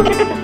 Ha ha ha!